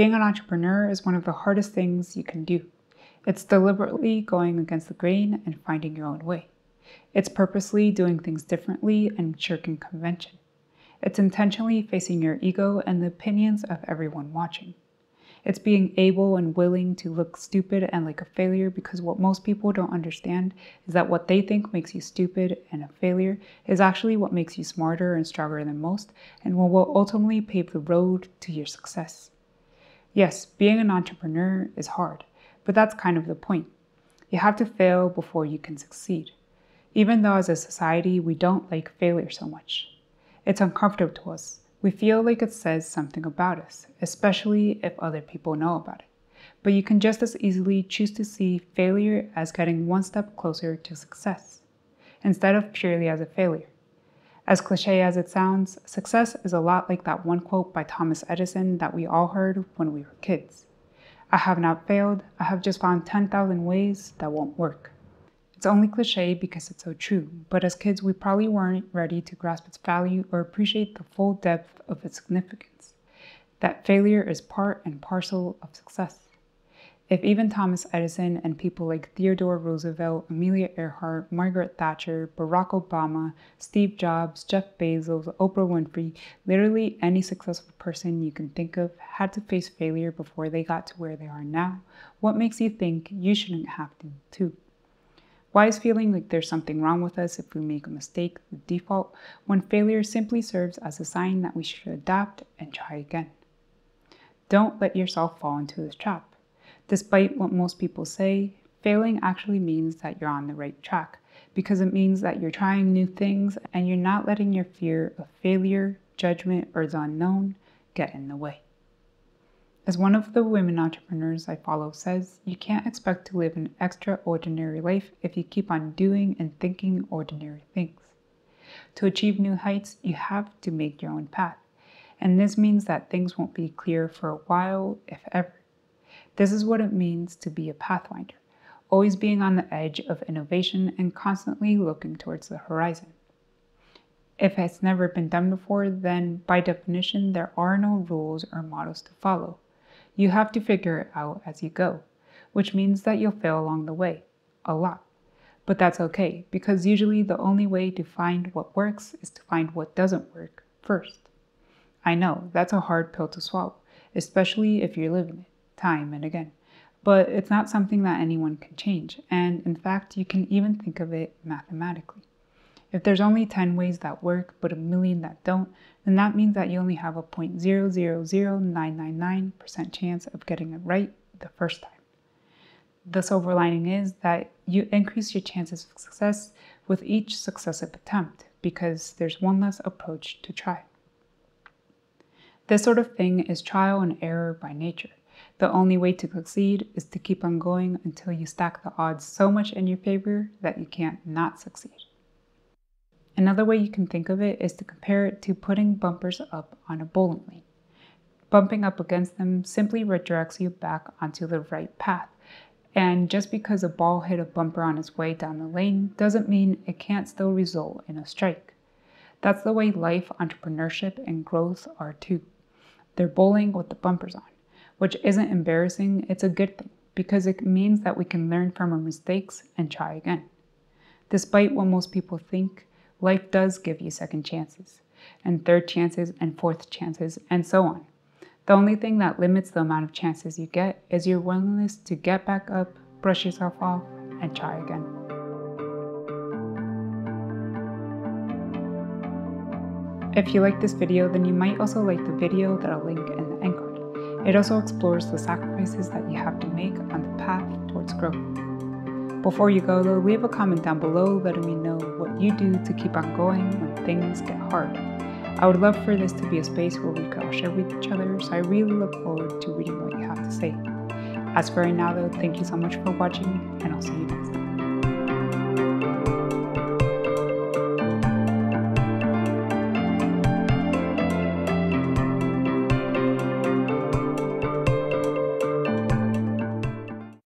Being an entrepreneur is one of the hardest things you can do. It's deliberately going against the grain and finding your own way. It's purposely doing things differently and shirking convention. It's intentionally facing your ego and the opinions of everyone watching. It's being able and willing to look stupid and like a failure because what most people don't understand is that what they think makes you stupid and a failure is actually what makes you smarter and stronger than most and what will ultimately pave the road to your success. Yes, being an entrepreneur is hard, but that's kind of the point. You have to fail before you can succeed. Even though as a society we don't like failure so much. It's uncomfortable to us we feel like it says something about us, especially if other people know about it. But you can just as easily choose to see failure as getting one step closer to success, instead of purely as a failure. As cliche as it sounds, success is a lot like that one quote by Thomas Edison that we all heard when we were kids. I have not failed, I have just found 10,000 ways that won't work. It's only cliche because it's so true, but as kids, we probably weren't ready to grasp its value or appreciate the full depth of its significance. That failure is part and parcel of success. If even Thomas Edison and people like Theodore Roosevelt, Amelia Earhart, Margaret Thatcher, Barack Obama, Steve Jobs, Jeff Bezos, Oprah Winfrey, literally any successful person you can think of had to face failure before they got to where they are now, what makes you think you shouldn't have to too? Why is feeling like there's something wrong with us if we make a mistake the default when failure simply serves as a sign that we should adapt and try again? Don't let yourself fall into this trap. Despite what most people say, failing actually means that you're on the right track because it means that you're trying new things and you're not letting your fear of failure, judgment, or the unknown get in the way. As one of the women entrepreneurs I follow says, you can't expect to live an extraordinary life if you keep on doing and thinking ordinary things. To achieve new heights, you have to make your own path. And this means that things won't be clear for a while, if ever. This is what it means to be a pathfinder, always being on the edge of innovation and constantly looking towards the horizon. If it's never been done before, then by definition, there are no rules or models to follow. You have to figure it out as you go, which means that you'll fail along the way, a lot. But that's okay, because usually the only way to find what works is to find what doesn't work first. I know, that's a hard pill to swallow, especially if you're living it, time and again. But it's not something that anyone can change, and in fact, you can even think of it mathematically. If there's only 10 ways that work, but a million that don't, then that means that you only have a 0.000999% chance of getting it right the first time. The silver lining is that you increase your chances of success with each successive attempt because there's one less approach to try. This sort of thing is trial and error by nature. The only way to succeed is to keep on going until you stack the odds so much in your favor that you can't not succeed. Another way you can think of it is to compare it to putting bumpers up on a bowling lane. Bumping up against them simply redirects you back onto the right path. And just because a ball hit a bumper on its way down the lane doesn't mean it can't still result in a strike. That's the way life, entrepreneurship, and growth are too. They're bowling with the bumpers on, which isn't embarrassing, it's a good thing because it means that we can learn from our mistakes and try again. Despite what most people think, life does give you second chances, and third chances, and fourth chances, and so on. The only thing that limits the amount of chances you get is your willingness to get back up, brush yourself off, and try again. If you like this video, then you might also like the video that I'll link in the end card. It also explores the sacrifices that you have to make on the path towards growth. Before you go though, leave a comment down below letting me know what you do to keep on going when things get hard. I would love for this to be a space where we could all share with each other, so I really look forward to reading what you have to say. As for right now though, thank you so much for watching, and I'll see you next time.